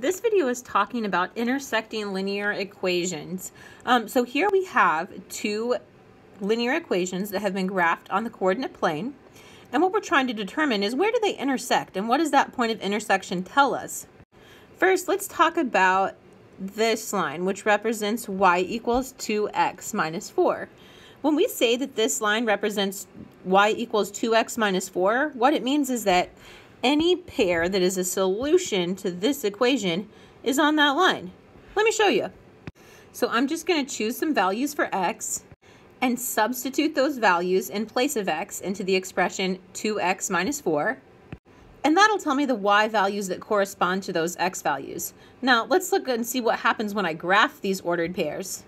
This video is talking about intersecting linear equations. Um, so here we have two linear equations that have been graphed on the coordinate plane. And what we're trying to determine is where do they intersect and what does that point of intersection tell us? First, let's talk about this line, which represents y equals 2x minus 4. When we say that this line represents y equals 2x minus 4, what it means is that any pair that is a solution to this equation is on that line. Let me show you. So I'm just going to choose some values for x and substitute those values in place of x into the expression 2x minus 4. And that'll tell me the y values that correspond to those x values. Now let's look and see what happens when I graph these ordered pairs.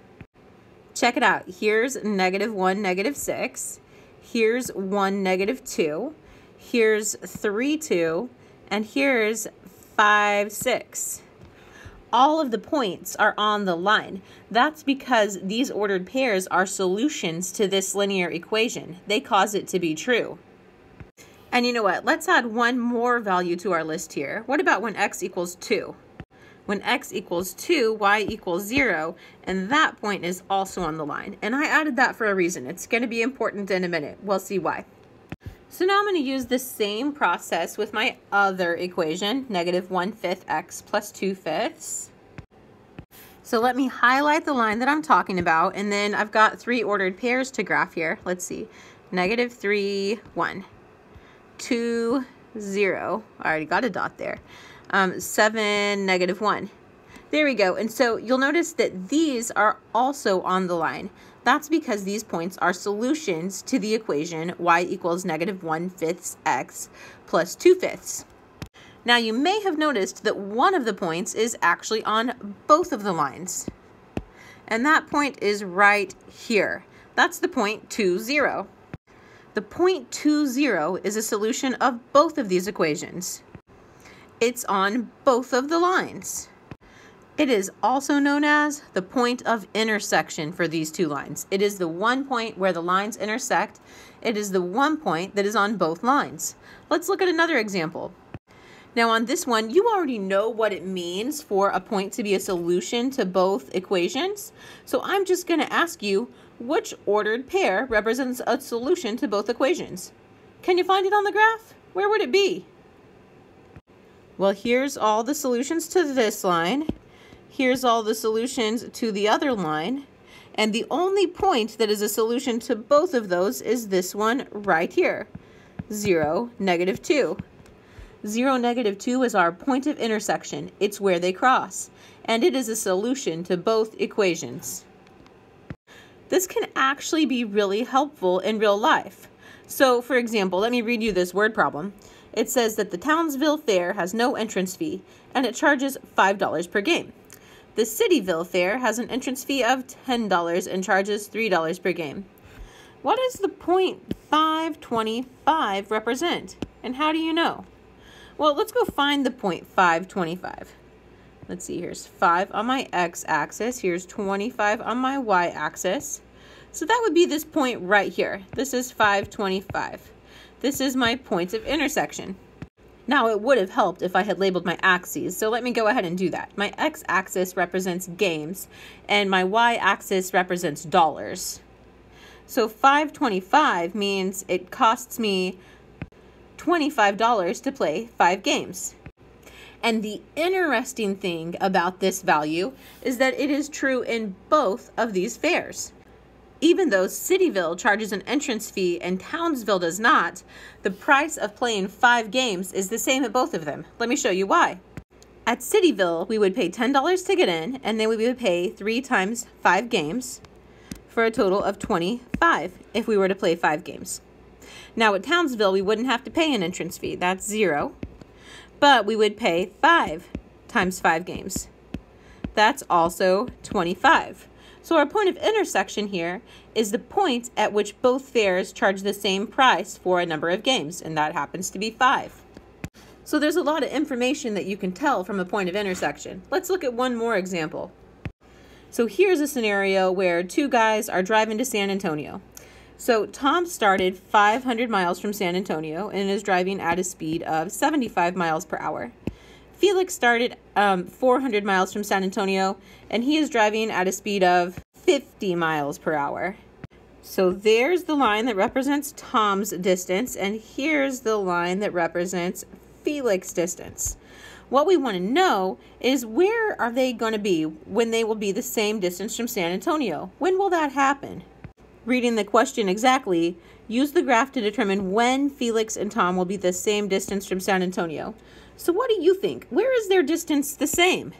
Check it out. Here's negative 1, negative 6. Here's 1, negative 2 here's 3, 2, and here's 5, 6. All of the points are on the line. That's because these ordered pairs are solutions to this linear equation. They cause it to be true. And you know what? Let's add one more value to our list here. What about when x equals 2? When x equals 2, y equals 0, and that point is also on the line. And I added that for a reason. It's going to be important in a minute. We'll see why. So now I'm going to use the same process with my other equation, negative 1 fifth x plus 2 fifths. So let me highlight the line that I'm talking about, and then I've got three ordered pairs to graph here. Let's see, negative 3, 1, 2, 0. I already got a dot there. Um, 7, negative 1. There we go. And so you'll notice that these are also on the line. That's because these points are solutions to the equation y equals negative 1 fifths x plus 2 fifths. Now you may have noticed that one of the points is actually on both of the lines. And that point is right here. That's the point 2, 0. The point 2, 0 is a solution of both of these equations. It's on both of the lines. It is also known as the point of intersection for these two lines. It is the one point where the lines intersect. It is the one point that is on both lines. Let's look at another example. Now on this one, you already know what it means for a point to be a solution to both equations. So I'm just going to ask you, which ordered pair represents a solution to both equations? Can you find it on the graph? Where would it be? Well, here's all the solutions to this line here's all the solutions to the other line. And the only point that is a solution to both of those is this one right here, 0, negative 2. 0, negative 2 is our point of intersection. It's where they cross. And it is a solution to both equations. This can actually be really helpful in real life. So, for example, let me read you this word problem. It says that the Townsville Fair has no entrance fee, and it charges $5 per game. The Cityville Fair has an entrance fee of $10 and charges $3 per game. What does the point 525 represent? And how do you know? Well, let's go find the point 525. Let's see, here's 5 on my x-axis. Here's 25 on my y-axis. So that would be this point right here. This is 525. This is my point of intersection. Now, it would have helped if I had labeled my axes, so let me go ahead and do that. My x-axis represents games, and my y-axis represents dollars. So 525 means it costs me $25 to play five games. And the interesting thing about this value is that it is true in both of these fairs. Even though Cityville charges an entrance fee and Townsville does not, the price of playing five games is the same at both of them. Let me show you why. At Cityville, we would pay $10 to get in, and then we would pay three times five games for a total of 25 if we were to play five games. Now at Townsville, we wouldn't have to pay an entrance fee. That's zero. But we would pay five times five games. That's also 25. So our point of intersection here is the point at which both fairs charge the same price for a number of games, and that happens to be five. So there's a lot of information that you can tell from a point of intersection. Let's look at one more example. So here's a scenario where two guys are driving to San Antonio. So Tom started 500 miles from San Antonio and is driving at a speed of 75 miles per hour. Felix started um, 400 miles from San Antonio, and he is driving at a speed of 50 miles per hour. So there's the line that represents Tom's distance, and here's the line that represents Felix's distance. What we want to know is where are they going to be when they will be the same distance from San Antonio? When will that happen? Reading the question exactly, use the graph to determine when Felix and Tom will be the same distance from San Antonio. So what do you think? Where is their distance the same?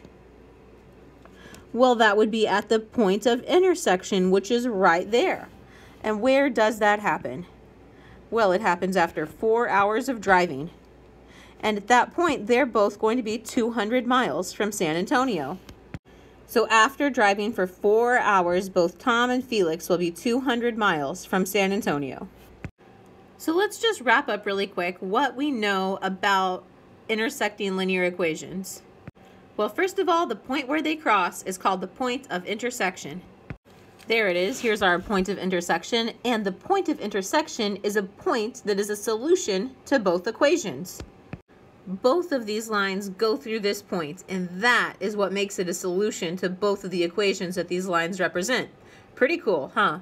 Well, that would be at the point of intersection, which is right there. And where does that happen? Well, it happens after four hours of driving. And at that point, they're both going to be 200 miles from San Antonio. So after driving for four hours, both Tom and Felix will be 200 miles from San Antonio. So let's just wrap up really quick what we know about intersecting linear equations? Well, first of all, the point where they cross is called the point of intersection. There it is. Here's our point of intersection. And the point of intersection is a point that is a solution to both equations. Both of these lines go through this point, and that is what makes it a solution to both of the equations that these lines represent. Pretty cool, huh?